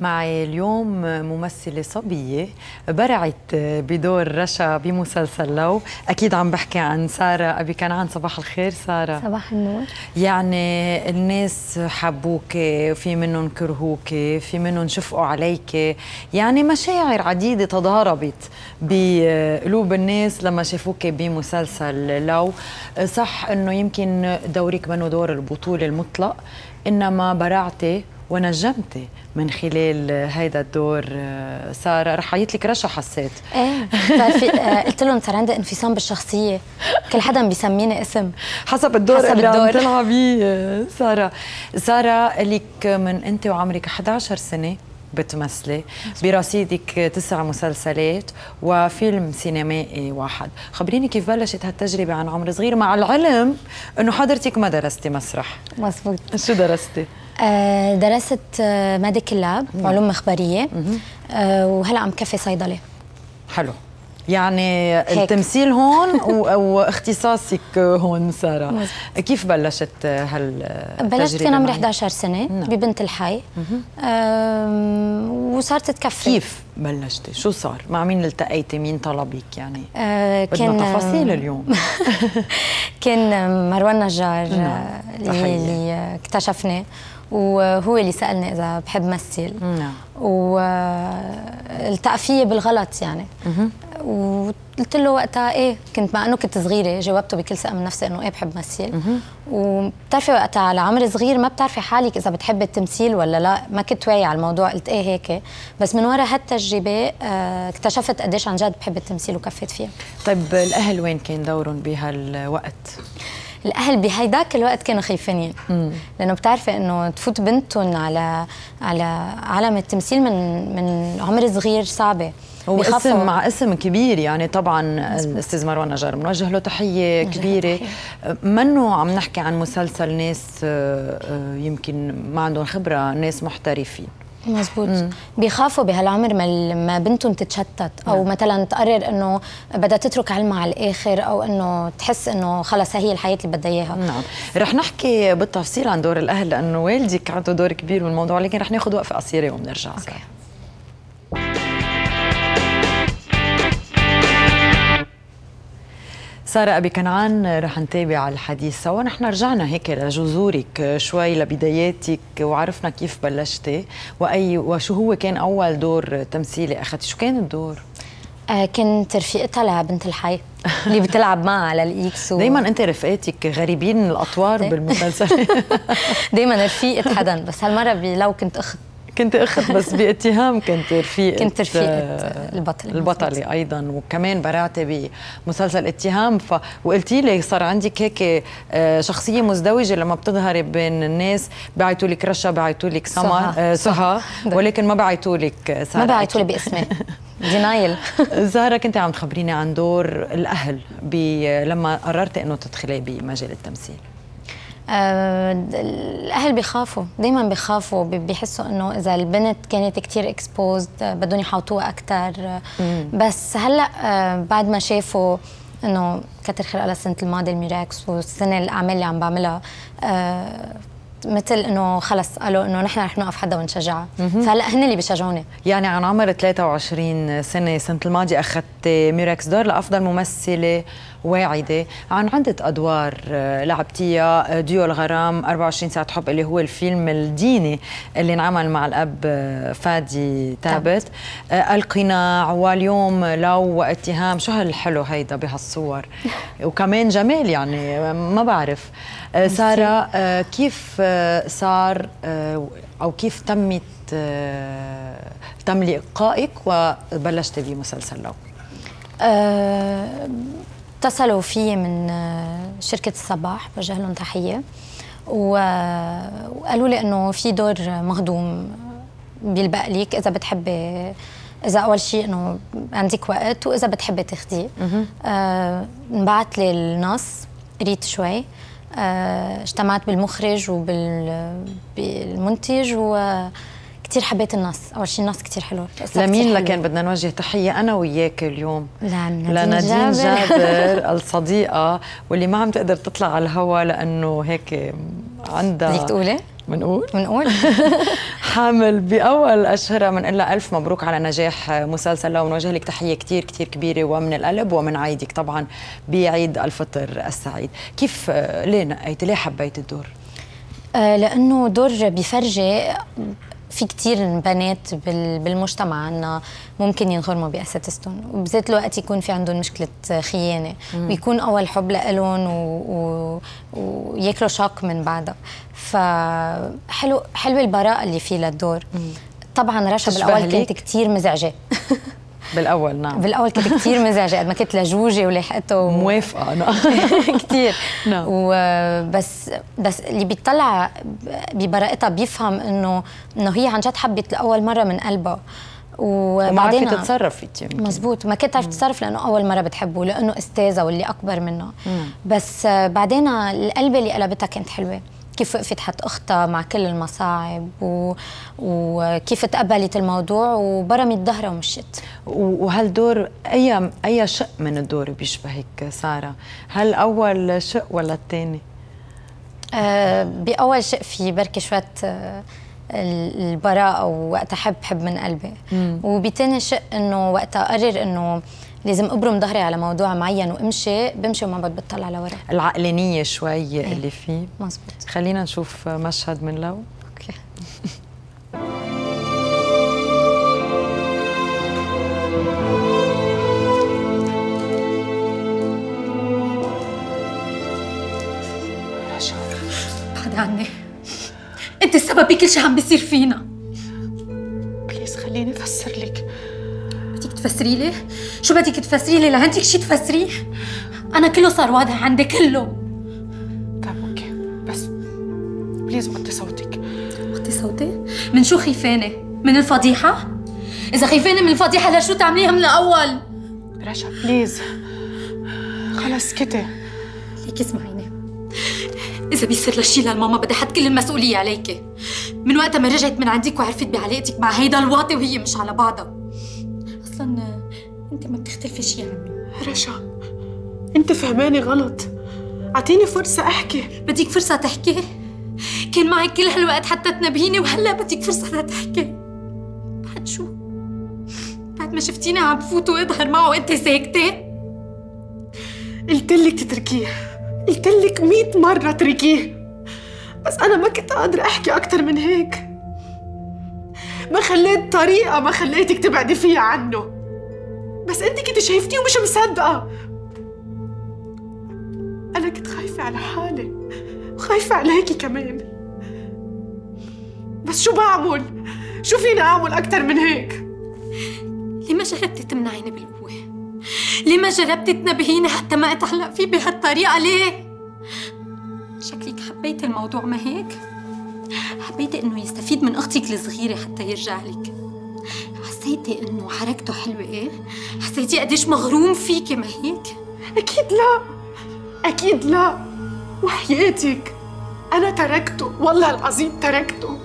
معي اليوم ممثلة صبية برعت بدور رشا بمسلسل لو. أكيد عم بحكي عن سارة. أبي كنعان صباح الخير سارة. صباح النور. يعني الناس حبوك في منهم كرهوك في منهم شفقوا عليك. يعني مشاعر عديدة تضاربت بقلوب الناس لما شافوك بمسلسل لو. صح أنه يمكن دورك منه دور البطولة المطلق إنما برعتي ونجمتي من خلال هيدا الدور سارة. رح عيط لك رشا حسيت. إيه بتعرفي آه، قلت لهم صار عندي انفصام بالشخصية. كل حدا بيسميني اسم. حسب الدور حسب اللي الدور. عم تلعبيه سارة. سارة لك من أنت وعمرك 11 سنة بتمثلي. برصيدك تسع مسلسلات وفيلم سينمائي واحد. خبريني كيف بلشت هالتجربة عن عمر صغير مع العلم أنه حضرتك ما درستي مسرح. مزبوط شو درستي؟ آه، درست medical lab علوم مخبريه آه، وهلا عم كفي صيدلة. حلو. يعني هيك. التمثيل هون واختصاصك هون سارة. كيف بلشت هالتجربه بلشت كان عمري 11 سنة نعم. ببنت الحي. وصارت تكفي. كيف بلشتي شو صار؟ مع مين التقيتي؟ مين طلبك يعني؟ آه كان تفاصيل اليوم. كان مروان نجار نعم. اللي اكتشفني وهو اللي سألني إذا بحب مثل نعم. والتقى فيي بالغلط يعني. وقلت له وقتها إيه كنت مع إنه كنت صغيرة جاوبته بكل ثقه من نفسي إنه إيه بحب مثل وبتعرفي وقتها على عمر صغير ما بتعرفي حالك إذا بتحبي التمثيل ولا لا ما كنت واعية على الموضوع قلت إيه هيك. بس من وراء هالتجربة آه، اكتشفت قديش عن جد بحب التمثيل وكفيت فيها طيب الأهل وين كان دورهم بهالوقت؟ الأهل بهيداك الوقت كانوا خايفين لأنه بتعرفي إنه تفوت بنتهم على على عالم التمثيل من من عمر صغير صعبة. هو اسم مع اسم كبير يعني طبعا الأستاذ مروان نجار بنوجه له تحية كبيرة. منه عم نحكي عن مسلسل ناس آه، آه، يمكن ما عندهم خبرة ناس محترفين؟ مزبوط مم. بيخافوا بهالعمر ما بنتهم تتشتت أو مم. مثلا تقرر إنه بدها تترك علمها على الآخر أو إنه تحس إنه خلص هي الحياة اللي بدها إياها نعم رح نحكي بالتفصيل عن دور الأهل لأنه والدك عنده دور كبير بالموضوع لكن رح ناخذ وقفة قصيرة وبنرجع أوكي. سارة أبي كنعان رح نتابع الحديث سوا. نحن رجعنا هيك لجذورك شوي لبداياتك وعرفنا كيف بلشتي وأي وشو هو كان أول دور تمثيلي أخذتي شو كان الدور؟ آه كنت رفيقتها لبنت الحي اللي بتلعب معها على الإكس و... دايما أنت رفقاتك غريبين الأطوار بالمسلسل. دايما رفيقة حدا بس هالمرة لو كنت أخت كنت اخت بس باتهام كنت رفيقة كنت رفيقة البطلة البطلة أيضا وكمان برعتي بمسلسل اتهام. ف وقلتي لي صار عندك هيك آه، شخصية مزدوجة لما بتظهري بين الناس. بعيطوا لك رشا بعيطوا لك سمر آه، سهى. ولكن ما بعيطوا لك ما بعيطوا لي باسمي. دينايل زهرة كنت عم تخبريني عن دور الأهل لما قررتي إنه تدخلي بمجال التمثيل. آه، الأهل بيخافوا دائما بيخافوا بيحسوا إنه إذا البنت كانت كثير exposed بدهم يحوطوها أكثر بس هلأ آه، بعد ما شافوا إنه كتر خير الله السنة الماضيه ال Murex والسنة الأعمال اللي عم بعملها آه، مثل إنه خلص قالوا إنه نحن رح نوقف حدها ونشجعها فهلأ هن اللي بيشجعوني. يعني عن عمر 23 سنة السنة الماضيه أخذت Murex d'Or لأفضل ممثلة واعدة عن عدة أدوار آه، لعبتيها آه، ديو الغرام 24 ساعة حب اللي هو الفيلم الديني اللي انعمل مع الأب آه، فادي ثابت القناع واليوم لو واتهام. شو هالحلو هيدا بهالصور؟ وكمان جمال يعني ما بعرف. سارة كيف صار أو كيف تمت تم لقائك وبلشتي بمسلسل لو؟ اتصلوا في من آه، شركة الصباح بوجه لهم تحية. وقالوا لي إنه في دور مهضوم بيلبق لك إذا بتحبي إذا أول شيء إنه عندك وقت وإذا بتحبي تاخذيه آه انبعث لي النص قريت شوي. آه اجتمعت بالمخرج وبالمنتج و كثير حبيت النص. أول شيء النص كثير حلو. لمين لكان بدنا نوجه تحية؟ أنا وياك اليوم. لنادين جابر, الصديقة واللي ما عم تقدر تطلع على الهواء لأنه هيك عندها بدك تقولي؟ منقول؟ منقول. حامل بأول اشهرها بنقول لها ألف مبروك على نجاح مسلسلها وبنوجه لك تحية كثير كثير كبيرة ومن القلب ومن عيدك طبعا بعيد الفطر السعيد. كيف ليه نقيتي ليه حبيتي الدور؟ آه لأنه دور بيفرجي في كتير بنات بالمجتمع عنا ممكن ينخرموا بأساتذتهم. وبذات الوقت يكون في عندهم مشكلة خيانة. ويكون أول حب لإلهم و... وياكلوا شوك من بعدها فحلو حلوة البراءة اللي فيه للدور. طبعا رشا بالأول كانت كتير مزعجة. بالأول نعم. بالأول كنت كثير مزعجة قد ما كنت لجوجه ولحقته و... موافقة أنا. كثير نعم. وبس بس اللي بيطلع ببراءتها بيفهم انه إنه هي عن جد حبت لأول مرة من قلبها. وبعدين وما تتصرف فيك مزبوط. ما كنت تعرف تتصرف لأنه أول مرة بتحبه لأنه أستاذة واللي أكبر منها. بس بعدين القلبة اللي قلبتها كانت حلوة. كيف وقفت حت أختها مع كل المصاعب و... وكيف تقبلت الموضوع وبرمت ظهرها ومشت. وهالدور اي أي شق من الدور بيشبهك سارة؟ هل أول شق ولا الثاني؟ آه بأول شق في بركي شوية آه البراءة ووقت أحب حب من قلبي. وبتاني شق إنه وقت أقرر إنه لازم أبرم ظهري على موضوع معين وأمشي بمشي وما بدي بطلع لورا. العقلانية شوي إيه؟ اللي فيه. مزبوط خلينا نشوف مشهد من لو. أوكي. بعد عني. انت السبب بكل شيء عم بيصير فينا. تفسري لي؟ شو بدك تفسري لي لعندك شيء تفسريه؟ أنا كله صار واضح عندي كله طيب okay بس please وطي صوتك وطي صوتي؟ من شو خيفانة؟ من الفضيحة؟ إذا خيفانة من الفضيحة لشو تعمليها من الأول؟ رشا please خلص اسكتي ليكي اسمعيني إذا بيصير لشي للماما بدي أحط كل المسؤولية عليكي من وقت ما رجعت من عندك وعرفت بعلاقتك مع هيدا الواطي وهي مش على بعضها أصلا أنت ما بتختلفي شيء عنه رشا أنت فهماني غلط. أعطيني فرصة أحكي. بدك فرصة تحكي؟ كان معك كل هالوقت حتى تنبهيني وهلأ بدك فرصة تحكي. بعد شو؟ بعد ما شفتيني عم بفوت واظهر معه وأنت ساكتة؟ قلت لك تتركيه. قلت لك 100 مرة اتركيه بس أنا ما كنت قادرة أحكي أكثر من هيك. ما خليت طريقة ما خليتك تبعدي فيها عنه بس أنت كنت شايفتيه ومش مصدقة أنا كنت خايفة على حالي وخايفة عليكي كمان بس شو بعمل؟ شو فيني أعمل أكثر من هيك؟ ليه ما جربتي تمنعيني بالقوة؟ ليه ما جربتي تنبهيني حتى ما أتعلق فيه بهالطريقة ليه؟ شكلك حبيتي الموضوع ما هيك؟ حبيتي إنه يستفيد من أختك الصغيرة حتى يرجع لك. حسيتي إنه حركته حلوة إيه؟ حسيتي قديش مغروم فيكي ما هيك؟ أكيد لا. أكيد لا. وحياتك. أنا تركته. والله العظيم تركته.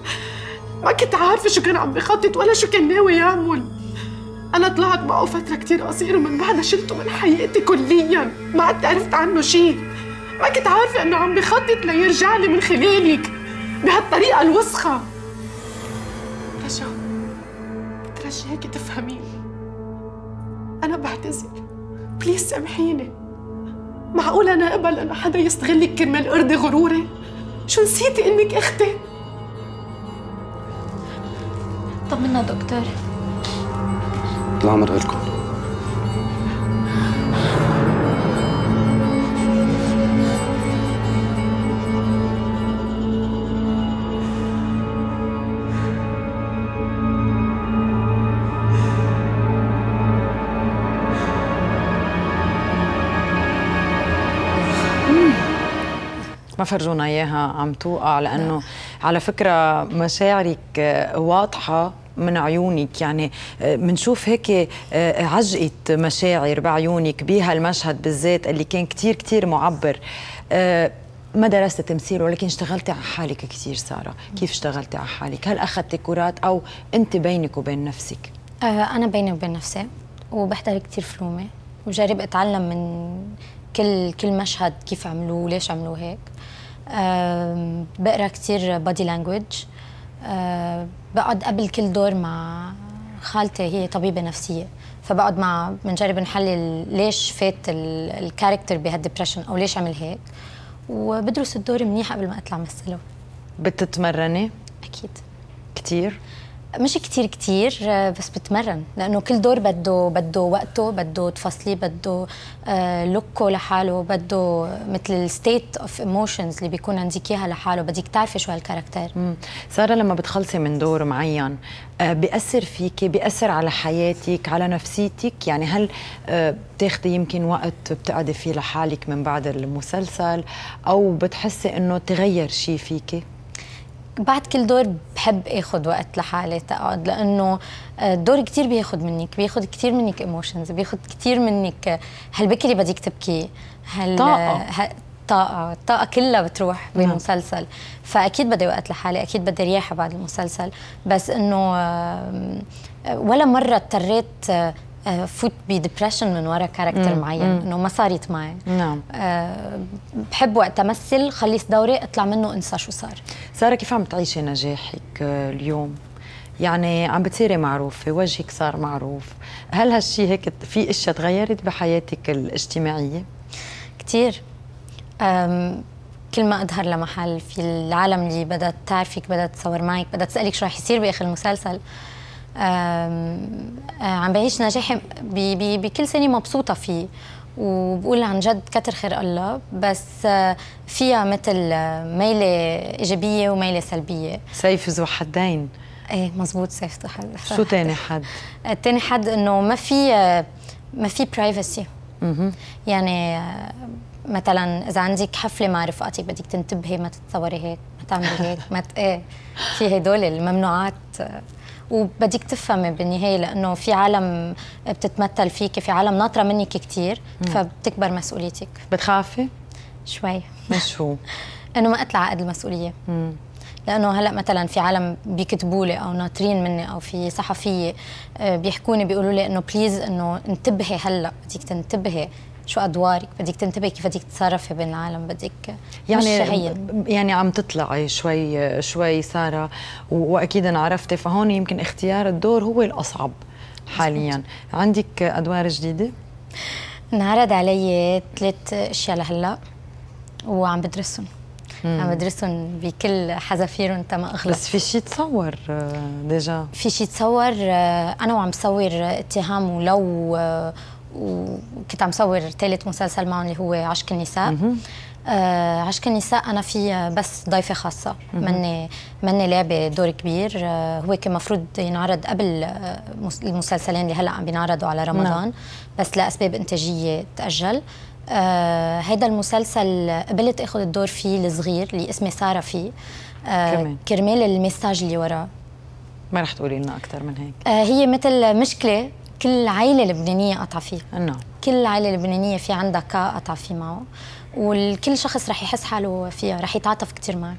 ما كنت عارفة شو كان عم بخطط ولا شو كان ناوي يعمل. أنا طلعت معه فترة كتير قصيرة ومن بعدها. شلته من حياتي كليا. ما عدت عرفت عنه شيء ما كنت عارفة إنه عم بخطط ليرجع لي من خلالك. بهالطريقة الوسخة. رجا بترجاكي تفهميني أنا بعتذر. بليز سامحيني. معقول أنا أقبل إنه حدا يستغلك كرمال أرضي غروري؟ شو نسيتي إنك أختي؟ طمنا دكتور. طلع مرقلكم ما فرجونا إياها عم توقع لأنه على فكرة مشاعرك واضحة من عيونك. يعني بنشوف هيك آه، عجقة مشاعر بعيونك بهالمشهد بالذات اللي كان كتير كتير معبر. آه، ما درست تمثيل ولكن اشتغلتي على حالك كثير سارة. كيف اشتغلتي على حالك؟ هل اخذتي كرات أو أنت بينك وبين نفسك؟ آه، أنا بيني وبين نفسي وبحضر كثير فلومة وجرب أتعلم من كل كل مشهد كيف عملوه وليش عملوه هيك. بقرأ كثير body language بقعد قبل كل دور مع خالتي هي طبيبة نفسية. فبقعد مع بنجرب نحلل ليش فات ال- ال character بهال depression أو ليش عمل هيك. وبدرس الدور منيح قبل ما أطلع مثله بتتمرني؟ أكيد. كثير مش كتير كتير آه، بس بتمرن لأنه كل دور بده بده وقته بده تفصليه بده آه، look ه لحاله بده مثل ال state of emotions اللي بيكون عندك إياها لحاله بدك تعرفي شو هال character. مم. سارة لما بتخلصي من دور معين آه، بيأثر فيكي بيأثر على حياتك على نفسيتك؟ يعني هل بتاخدي يمكن وقت بتقعدي فيه لحالك من بعد المسلسل؟ أو بتحسي إنه تغير شيء فيكي؟ بعد كل دور بحب اخذ وقت لحالي تقعد لأنه آه، الدور كتير بياخذ منك بياخذ كتير منك ايموشنز بياخذ كتير منك آه، هالبكري بدك تبكي هال طاقة. ه- طاقة الطاقة كلها بتروح نعم. بالمسلسل فأكيد بدي وقت لحالي أكيد بدي رياحة بعد المسلسل بس إنه آه، ولا مرة اضطريت آه، آه، فوت ب depression من ورا character. معين. إنه ما صارت معي نعم آه، بحب وقت أمثل خلص دوري أطلع منه أنسى شو صار سارة كيف عم تعيشي نجاحك آه، اليوم؟ يعني عم بتصيري معروفة وجهك صار معروف هل هالشي هيك في إشياء تغيرت بحياتك الاجتماعية؟ كتير كل ما أظهر لمحل في العالم اللي بدها تعرفك بدها تصور معك بدها تسألك شو رح يصير بآخر المسلسل آه، عم بعيش نجاحي بكل سنة مبسوطة فيه. وبقول عن جد كتر خير الله بس آه، فيها مثل آه، ميلة إيجابية وميلة سلبية. سيف ذو حدين. إيه مزبوط سيف تحل شو تاني حد؟ التاني حد إنه ما في آه، ما في برايفسي. يعني آه، مثلا إذا عندك حفلة مع رفقاتك بدك تنتبهي ما تتصوري هيك ما تعملي هيك ما ت... إيه في هدول الممنوعات. وبدك تفهمي بالنهاية لأنه في عالم بتتمثل فيك في عالم ناطرة منك كثير فبتكبر مسؤوليتك بتخافي؟ شوي مش شو؟ إنه ما اطلع قد المسؤولية مم. لأنه هلأ مثلا في عالم بيكتبوا لي أو ناطرين مني أو في صحفية آه، بيحكوني بيقولوا لي إنه بليز إنه انتبهي هلأ بدك تنتبهي شو أدوارك؟ بدك تنتبهي كيف بدك تتصرفي بين العالم بدك يعني يعني عم تطلعي شوي شوي سارة وأكيد أنا عرفتي فهون يمكن اختيار الدور هو الأصعب حاليا. عندك أدوار جديدة؟ انعرض علي ثلاث أشياء لهلأ وعم بدرسهم. عم بدرسهم بكل حذافيرهم تما اغلط بس في شيء تصور آه، ديجا؟ في شيء تصور آه، أنا وعم صور اتهام ولو آه، وكنت عم صور ثالث مسلسل معهم اللي هو عشق النساء. آه عشق النساء أنا في بس ضيفة خاصة. مني مني لعبة دور كبير. آه هو كان المفروض ينعرض قبل آه مس- المسلسلين اللي هلأ عم بينعرضوا على رمضان نعم. بس لأسباب إنتاجية تأجل. آه هيدا المسلسل قبلت آخذ الدور فيه الصغير اللي اسمي سارة فيه. آه. كرمال. الميساج اللي وراه. ما رح تقولي لنا أكثر من هيك. آه، هي مثل مشكلة كل عائلة لبنانية قطع فيه. نعم. كل عائلة لبنانية في عندها كا قطع فيه معه. والكل شخص رح يحس حاله فيها رح يتعاطف كتير معه.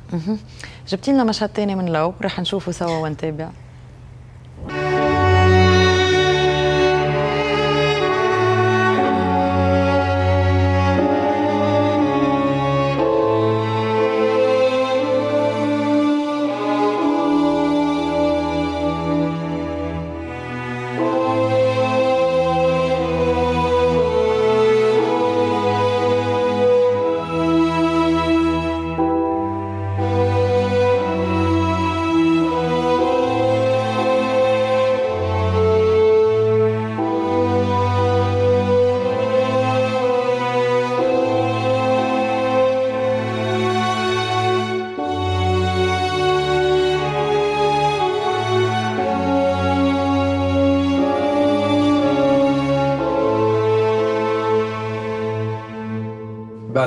جبتي لنا مشهد تاني من لو رح نشوفه سوا ونتابع.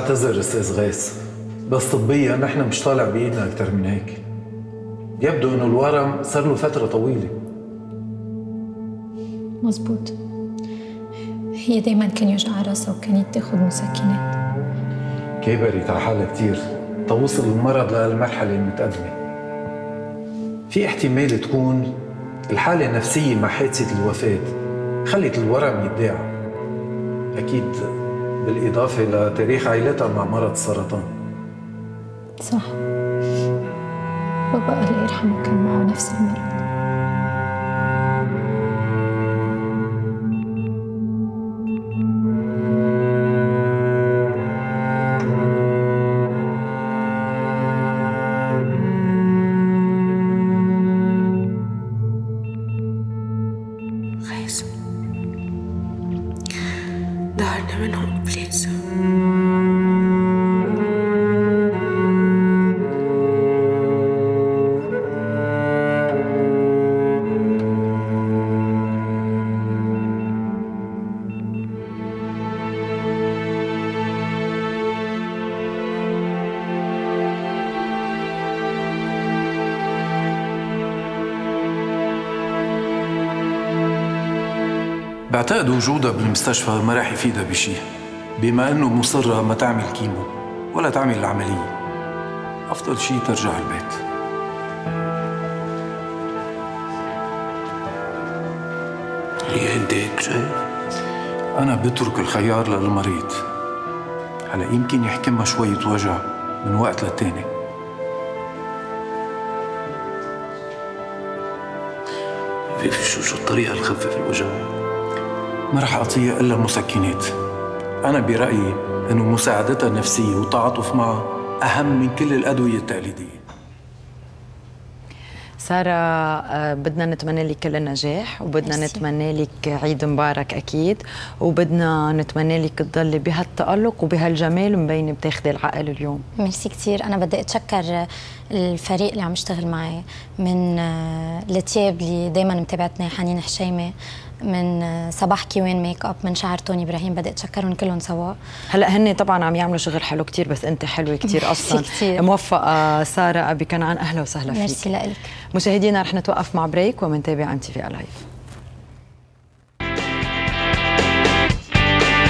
بعتذر أستاذ غيث بس طبيا نحن مش طالع بإيدنا أكثر من هيك. يبدو إنه الورم صار له فترة طويلة. مزبوط. هي دايما كان يوجع راسها وكانت تاخذ مسكنات كبرت على حالها كثير توصل المرض لهالمرحلة المتقدمة. في احتمال تكون الحالة النفسية مع حادثه الوفاة خلت الورم يتداعى أكيد بالإضافة لتاريخ عائلتها مع مرض السرطان صح. بابا الله يرحمه كان معه نفس المرض. بعتقد وجودها بالمستشفى ما راح يفيدها بشيء بما انه مصرة ما تعمل كيمو ولا تعمل العملية أفضل شيء ترجع البيت هي انت هيك شايف؟ أنا بترك الخيار للمريض هلا يمكن يحكمها شوية وجع من وقت للتاني في في شو شو الطريقة لخفف الوجع؟ ما رح أعطيها إلا مسكنات أنا برأيي إنه مساعدتها النفسية والتعاطف معها أهم من كل الأدوية التقليدية. سارة آه، بدنا نتمنى لك كل النجاح وبدنا. نتمنى لك عيد مبارك أكيد وبدنا نتمنى لك تضلي بهالتألق وبهالجمال مبينة بتاخدي العقل اليوم. ميرسي كثير أنا بدي أتشكر الفريق اللي عم يشتغل معي من آه، لتياب اللي دائما متابعتنا حنين حشيمة من صباح كيوان ميك أب من شعر توني إبراهيم بدي اتشكرهم كلهم سوا. هلأ هن طبعا عم يعملوا شغل حلو كتير بس أنت حلوة كتير أصلا. كتير. موفقة سارة أبي كنعان أهلا وسهلا فيك. ميرسي لك مشاهدينا رح نتوقف مع break ومنتابع عن TV live